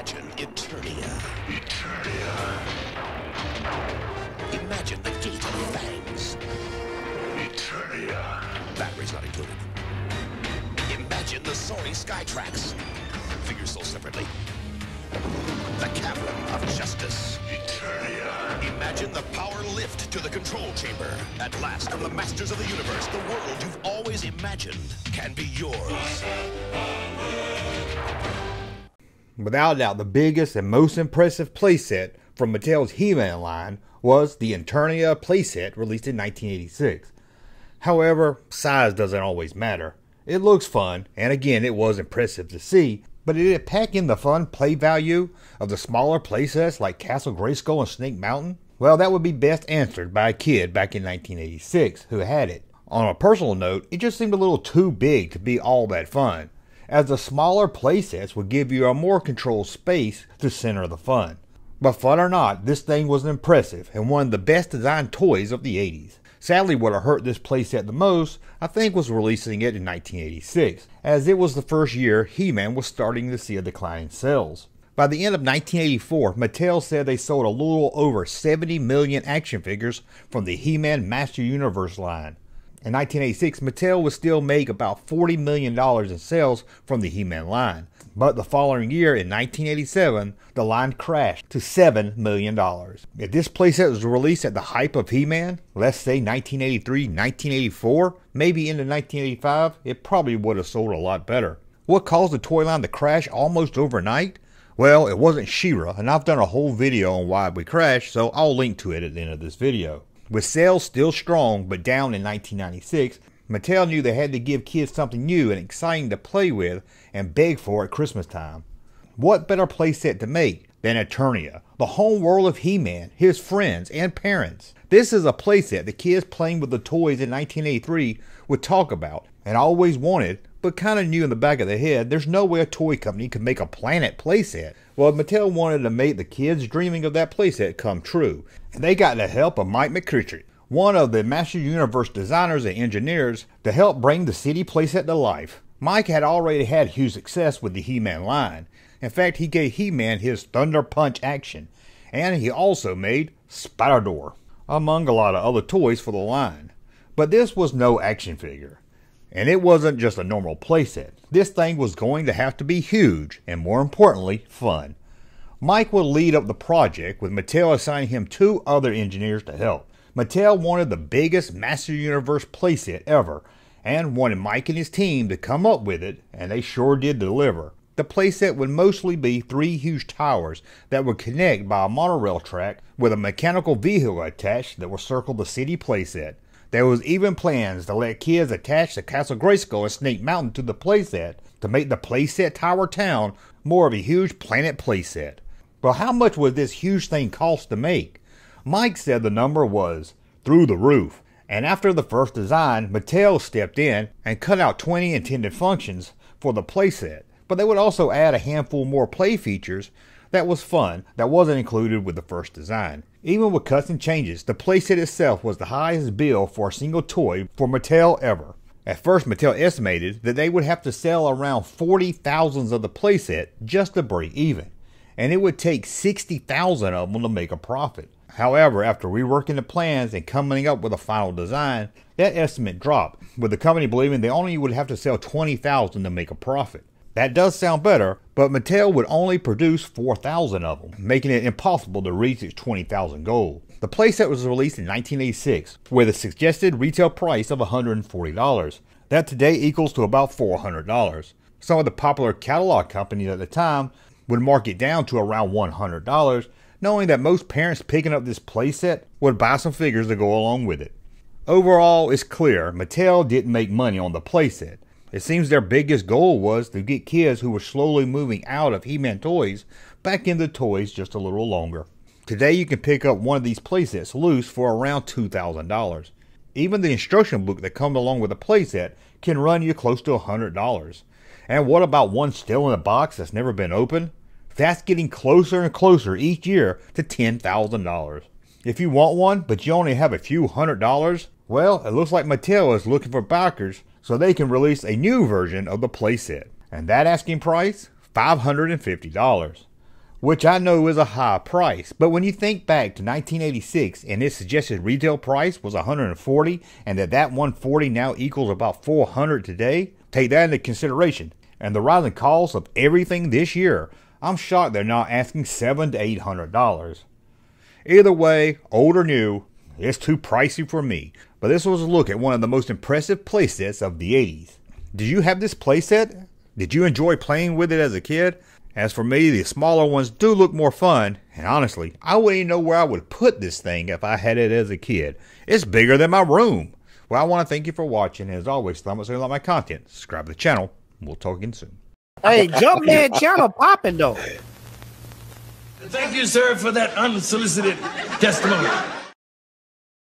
Imagine Eternia. Eternia. Imagine the Gate of Fangs. Eternia. Batteries not included. Imagine the soaring Skytrax. Figures sold separately. The Cavern of Justice. Eternia. Imagine the power lift to the control chamber. At last, from the masters of the universe, the world you've always imagined can be yours. Without doubt, the biggest and most impressive playset from Mattel's He-Man line was the Eternia playset released in 1986. However, size doesn't always matter. It looks fun, and again, it was impressive to see, but did it pack in the fun play value of the smaller playsets like Castle Grayskull and Snake Mountain? Well, that would be best answered by a kid back in 1986 who had it. On a personal note, it just seemed a little too big to be all that fun as the smaller playsets would give you a more controlled space to center the fun. But fun or not, this thing was impressive and one of the best designed toys of the 80s. Sadly, what hurt this playset the most, I think, was releasing it in 1986, as it was the first year He Man was starting to see a decline in sales. By the end of 1984, Mattel said they sold a little over 70 million action figures from the He Man Master Universe line, in 1986, Mattel would still make about $40 million in sales from the He Man line. But the following year, in 1987, the line crashed to $7 million. If this playset was released at the hype of He Man, let's say 1983, 1984, maybe into 1985, it probably would have sold a lot better. What caused the toy line to crash almost overnight? Well, it wasn't She-Ra, and I've done a whole video on why we crashed, so I'll link to it at the end of this video. With sales still strong but down in 1996, Mattel knew they had to give kids something new and exciting to play with and beg for at Christmas time. What better playset to make than Eternia, the home world of He-Man, his friends, and parents? This is a playset the kids playing with the toys in 1983 would talk about and always wanted, but kind of knew in the back of their head there's no way a toy company could make a Planet playset. Well, Mattel wanted to make the kids dreaming of that playset come true, and they got the help of Mike McKittrick, one of the Master Universe designers and engineers, to help bring the city playset to life. Mike had already had huge success with the He-Man line. In fact, he gave He-Man his Thunder Punch action, and he also made Spydor, among a lot of other toys for the line. But this was no action figure. And it wasn't just a normal playset. This thing was going to have to be huge and, more importantly, fun. Mike would lead up the project, with Mattel assigning him two other engineers to help. Mattel wanted the biggest Master Universe playset ever and wanted Mike and his team to come up with it, and they sure did deliver. The playset would mostly be three huge towers that would connect by a monorail track with a mechanical vehicle attached that would circle the city playset. There was even plans to let kids attach the Castle Grayskull and Snake Mountain to the playset to make the playset Tower Town more of a huge planet playset. But how much would this huge thing cost to make? Mike said the number was through the roof, and after the first design, Mattel stepped in and cut out 20 intended functions for the playset, but they would also add a handful more play features that was fun that wasn't included with the first design. Even with cuts and changes, the playset itself was the highest bill for a single toy for Mattel ever. At first, Mattel estimated that they would have to sell around 40,000 of the playset just to break even, and it would take 60,000 of them to make a profit. However, after reworking the plans and coming up with a final design, that estimate dropped, with the company believing they only would have to sell 20,000 to make a profit. That does sound better, but Mattel would only produce 4,000 of them, making it impossible to reach its 20,000 goal. The playset was released in 1986 with a suggested retail price of $140. That today equals to about $400. Some of the popular catalog companies at the time would mark it down to around $100, knowing that most parents picking up this playset would buy some figures to go along with it. Overall, it's clear Mattel didn't make money on the playset. It seems their biggest goal was to get kids who were slowly moving out of He-Man toys back into toys just a little longer. Today you can pick up one of these playsets loose for around $2,000. Even the instruction book that comes along with the playset can run you close to $100. And what about one still in a box that's never been opened? That's getting closer and closer each year to $10,000. If you want one, but you only have a few hundred dollars, well, it looks like Mattel is looking for backers so they can release a new version of the playset. And that asking price? $550. which I know is a high price. But when you think back to 1986 and its suggested retail price was 140 and that that 140 now equals about 400 today, take that into consideration. And the rising cost of everything this year, I'm shocked they're not asking seven to eight hundred dollars. Either way, old or new, it's too pricey for me. But this was a look at one of the most impressive playsets of the 80s. Did you have this playset? Did you enjoy playing with it as a kid? As for me, the smaller ones do look more fun, and honestly, I wouldn't even know where I would put this thing if I had it as a kid. It's bigger than my room. Well, I want to thank you for watching, and as always, thumbs up if you like my content, subscribe to the channel. We'll talk again soon. Hey, Junkman channel popping though. Thank you, sir, for that unsolicited testimony.